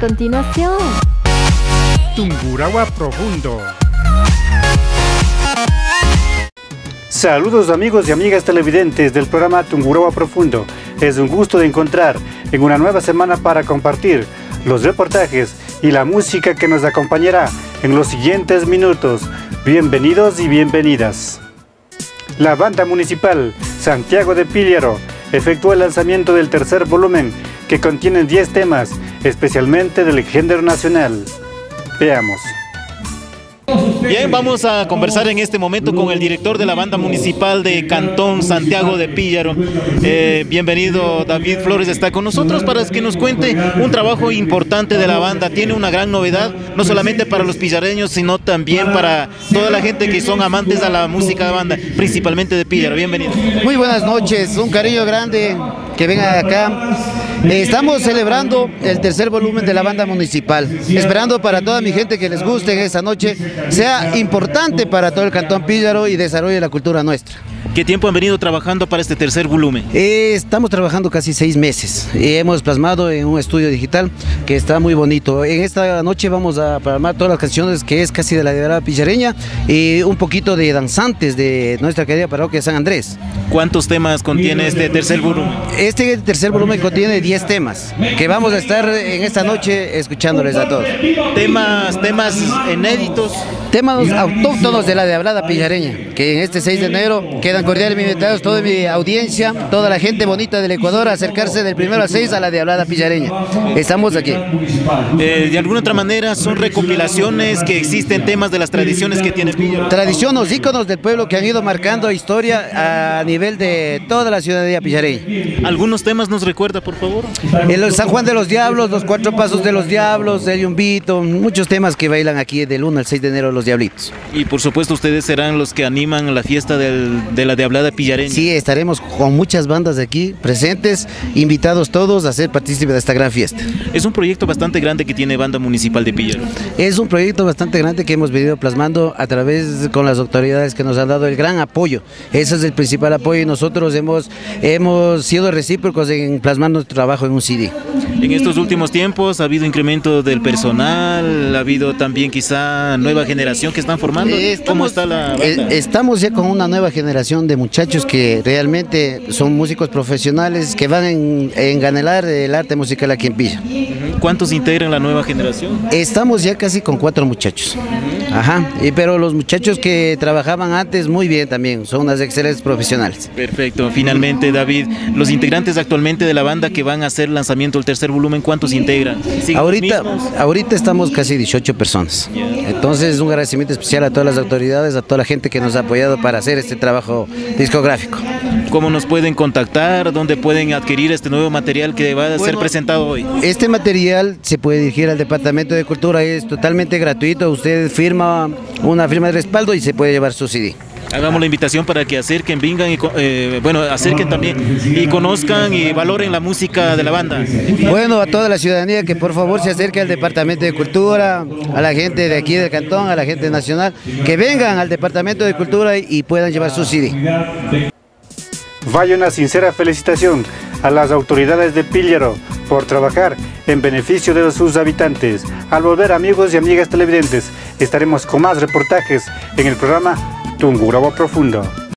Continuación, Tungurahua Profundo. Saludos amigos y amigas televidentes del programa Tungurahua Profundo. Es un gusto de encontrar en una nueva semana para compartir los reportajes y la música que nos acompañará en los siguientes minutos. Bienvenidos y bienvenidas. La banda municipal Santiago de Píllaro efectuó el lanzamiento del tercer volumen que contiene 10 temas, especialmente del género nacional. Veamos. Bien, vamos a conversar en este momento con el director de la banda municipal de Cantón Santiago de Píllaro. Eh, bienvenido, David Flores está con nosotros para que nos cuente un trabajo importante de la banda. Tiene una gran novedad, no solamente para los pillareños, sino también para toda la gente que son amantes a la música de banda, principalmente de Píllaro. Bienvenido. Muy buenas noches, un cariño grande que vengan acá. Estamos celebrando el tercer volumen de la banda municipal, esperando para toda mi gente que les guste en esta noche, sea importante para todo el Cantón Píllaro y desarrolle la cultura nuestra. ¿Qué tiempo han venido trabajando para este tercer volumen? Eh, estamos trabajando casi seis meses y hemos plasmado en un estudio digital que está muy bonito. En esta noche vamos a plasmar todas las canciones que es casi de la de pillareña y un poquito de danzantes de nuestra querida parroquia San Andrés. ¿Cuántos temas contiene este tercer volumen? Este tercer volumen contiene 10 temas que vamos a estar en esta noche escuchándoles a todos. Temas, temas inéditos. Temas autóctonos de la de hablada pillareña, que en este 6 de enero quedan cordialmente invitados toda mi audiencia, toda la gente bonita del Ecuador a acercarse del primero al 6 a la de hablada pillareña. Estamos aquí. Eh, de alguna otra manera son recopilaciones que existen temas de las tradiciones que tiene Píllaro. Tradiciones, íconos del pueblo que han ido marcando historia a nivel de toda la ciudadanía pillareña. Algunos temas nos recuerda, por favor. El San Juan de los Diablos, los cuatro pasos de los diablos, el Yumbito, muchos temas que bailan aquí del 1 al 6 de enero los diablitos. Y por supuesto ustedes serán los que animan la fiesta del- de la Diablada Pillareña. Sí, estaremos con muchas bandas aquí presentes, invitados todos a ser partícipes de esta gran fiesta. Es un proyecto bastante grande que tiene Banda Municipal de Píllaro. Es un proyecto bastante grande que hemos venido plasmando a través con las autoridades que nos han dado el gran apoyo. Ese es el principal apoyo y nosotros hemos, hemos sido recíprocos en plasmar nuestro trabajo en un CD. En estos últimos tiempos ha habido incremento del personal, ha habido también quizá nueva generación que están formando. Eh, ¿Cómo está la banda? eh, Estamos ya con una nueva generación de muchachos que realmente son músicos profesionales que van en, en ganelar el arte musical aquí en Villa. ¿Cuántos integran la nueva generación? Estamos ya casi con cuatro muchachos. Ajá. Y, pero los muchachos que trabajaban antes muy bien también, son unas excelentes profesionales. Perfecto. Finalmente, David, los integrantes actualmente de la banda que van a hacer lanzamiento del tercer volumen, ¿cuántos integran? ¿Siguen los Ahorita, ahorita estamos casi 18 personas. Entonces, un agradecimiento especial a todas las autoridades, a toda la gente que nos ha apoyado para hacer este trabajo discográfico. ¿Cómo nos pueden contactar? ¿Dónde pueden adquirir este nuevo material que va a ser presentado hoy? Este material se puede dirigir al Departamento de Cultura, es totalmente gratuito. Usted firma una firma de respaldo y se puede llevar su CD. Hagamos la invitación para que acerquen, vengan y eh, bueno, acerquen también y conozcan y valoren la música de la banda. Bueno, a toda la ciudadanía que por favor se acerque al Departamento de Cultura, a la gente de aquí del cantón, a la gente nacional, que vengan al Departamento de Cultura y puedan llevar su CD. Vaya una sincera felicitación a las autoridades de Píllaro por trabajar en beneficio de sus habitantes. Al volver, amigos y amigas televidentes, estaremos con más reportajes en el programa Tungurahua Profundo.